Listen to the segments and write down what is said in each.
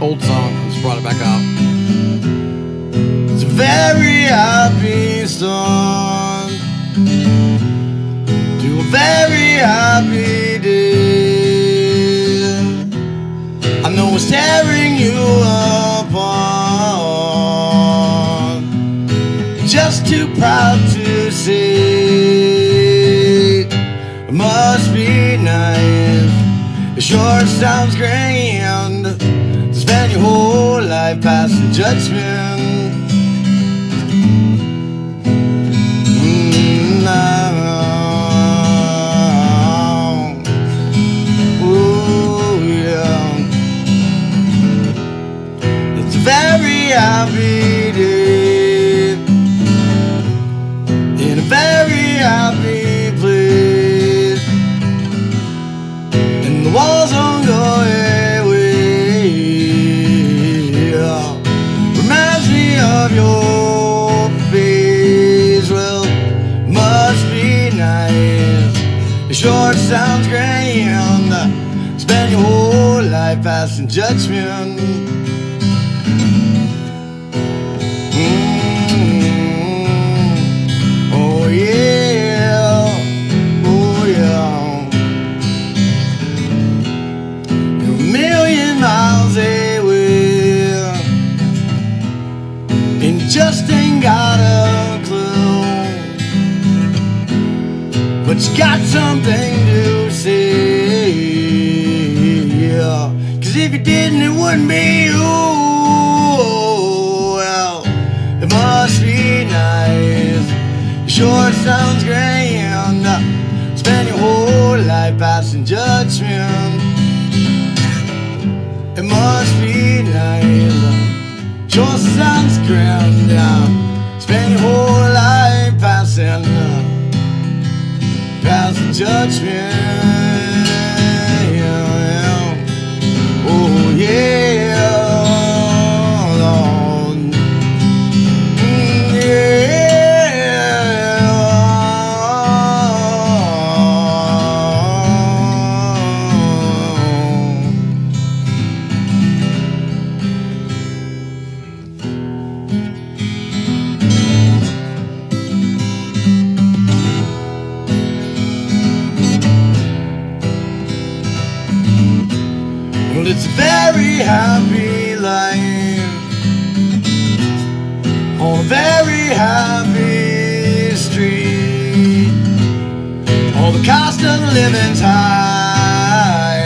old song. Just brought it back out. It's a very happy song to a very happy day. I know it's tearing you apart. Just too proud to say. It must be nice. It sure sounds to spend your whole life passing judgment. Mm. It's very happy It sure sounds grand. Spend your whole life passing judgment. Mm. Oh yeah, oh yeah. A million miles away, and you just ain't got a But you got something to say. Yeah. Cause if you didn't, it wouldn't be you. Well, it must be nice. Sure sounds grand. Spend your whole life passing judgment. It must be nice. Sure sounds grand. Spend your whole life passing judgment. It's very happy life on a very happy street. All the cost of living's high,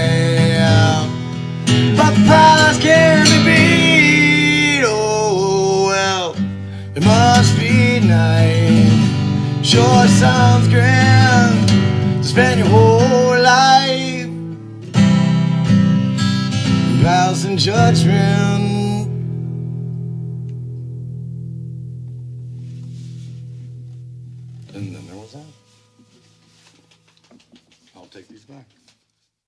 but the price can't be beat. Oh well, it must be nice. Sure sounds grand to spend your whole life passing judgment. And then there was that. I'll take these back.